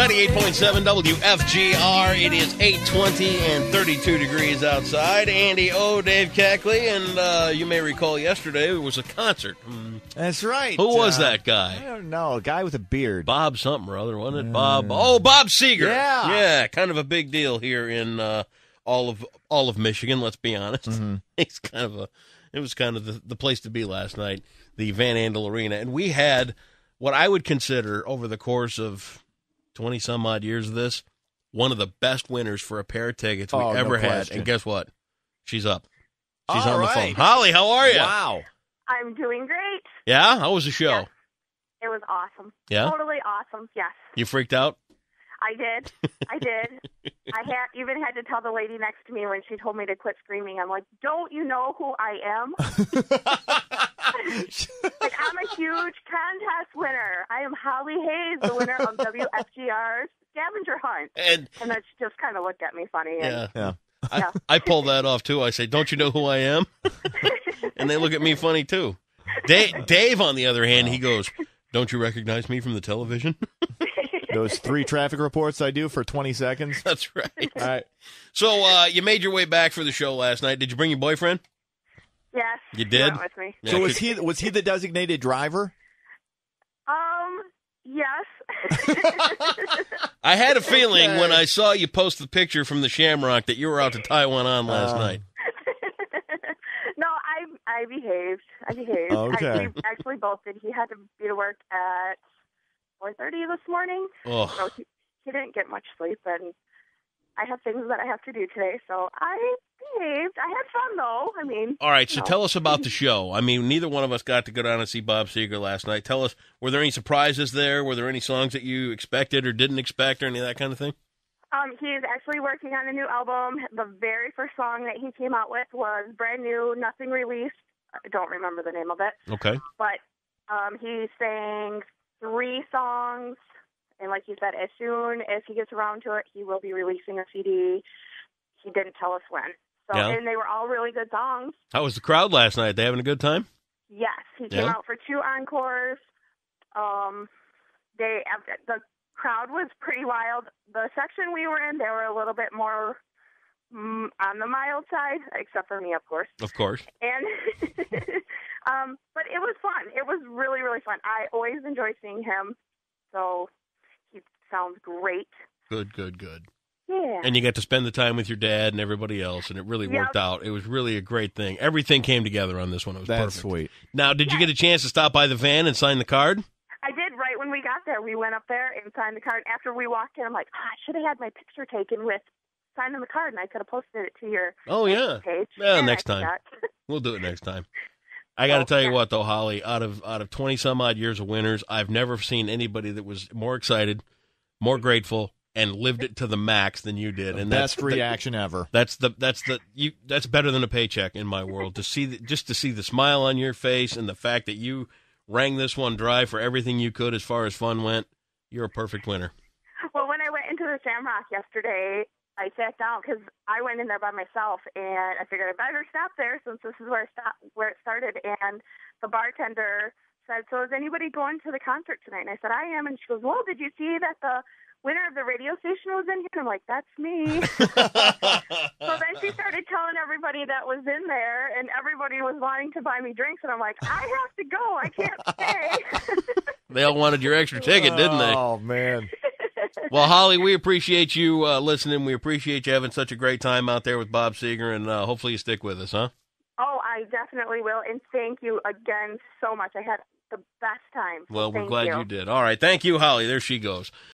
98.7 WFGR. It is 820 and 32 degrees outside. Andy O, Dave Cackley, and uh, you may recall yesterday it was a concert. That's right. Who was Uh, that guy? I don't know. A guy with a beard. Bob something or other, wasn't it? Bob. Oh, Bob Seger. Yeah. Yeah, kind of a big deal here in uh, all of all of Michigan, let's be honest. It's kind of a it was kind of the, the place to be last night, the Van Andel Arena. And we had what I would consider over the course of 20 some odd years of this, one of the best winners for a pair of tickets we Oh, no ever had. And guess what? She's up. She's All on the phone. Holly, how are you? Wow. I'm doing great. Yeah? How was the show? Yeah. It was awesome. Yeah? Totally awesome. Yes, You freaked out? I did. I did. I had even had to tell the lady next to me when she told me to quit screaming. I'm like, "Don't you know who I am? like I'm a huge contest winner. I am Holly Hays, the winner of WFGR's scavenger hunt." And And then she just kind of looked at me funny. And, yeah. Yeah. I, Yeah. I pull that off too. I say, "Don't you know who I am?" and they look at me funny too. Dave, Dave on the other hand, he goes, "Don't you recognize me from the television?" Those three traffic reports I do for 20 seconds. That's right. All right. So uh, you made your way back for the show last night. Did you bring your boyfriend? Yes, You she did? went with me. Yeah, so was he was he the designated driver? Um, yes. I had a feeling Okay. when I saw you post the picture from the Shamrock that you were out to tie one on last Uh, night. no, I I behaved. I behaved. Okay. I, we actually both did. He had to be to work at four thirty this morning, Oh, so he, he didn't get much sleep, and I have things that I have to do today. So I behaved. I had fun though. I mean, all right. So No. tell us about the show. I mean, neither one of us got to go down and see Bob Seger last night. Tell us, were there any surprises there? Were there any songs that you expected or didn't expect, or any of that kind of thing? um, he is actually working on a new album. The very first song that he came out with was brand new, nothing released. I don't remember the name of it. Okay. but um, he sang three songs, and like you said, as soon as he gets around to it, he will be releasing a CD. He didn't tell us when. So, Yeah. and they were all really good songs. How was the crowd last night? They having a good time? Yes, he came Yeah. out for two encores. Um, they the crowd was pretty wild. The section we were in, they were a little bit more mm, on the mild side, except for me, of course. Of course. and um, but it was fun. It was really really fun. I always enjoy seeing him, so he sounds great. Good, good, good. Yeah. And you got to spend the time with your dad and everybody else, and it really Yeah. worked out. It was really a great thing. Everything came together on this one. It was That's perfect. sweet. Now, did you get a chance to stop by the van and sign the card? I did right when we got there. We went up there and signed the card. After we walked in, I'm like, ah, I should have had my picture taken with signing the card, and I could have posted it to your Oh yeah, page. Well, And I next time. we'll do it next time. I got to Oh, tell you yeah. what, though, Holly. Out of out of twenty some odd years of winners, I've never seen anybody that was more excited, more grateful, and lived it to the max than you did. And that's Best reaction ever. That's the that's the you that's better than a paycheck in my world to see the, just to see the smile on your face and the fact that you rang this one dry for everything you could as far as fun went. You're a perfect winner. Well, when I went into the Shamrock yesterday, I sat down because I went in there by myself, and I figured I better stop there since this is where it stop, where it started. And the bartender said, "So is anybody going to the concert tonight?" And I said, "I am." And she goes, "Well, did you see that the winner of the radio station was in here?" And I'm like, "That's me." so then she started telling everybody that was in there, and everybody was wanting to buy me drinks, and I'm like, "I have to go. I can't stay." they all wanted your extra ticket, didn't they? Oh man. Well, Holly, we appreciate you uh, listening. We appreciate you having such a great time out there with Bob Seger, and uh, hopefully you stick with us, huh? I definitely will. And thank you again so much. I had the best time. Well, we're glad you. did. All right, thank you, Holly. There she goes.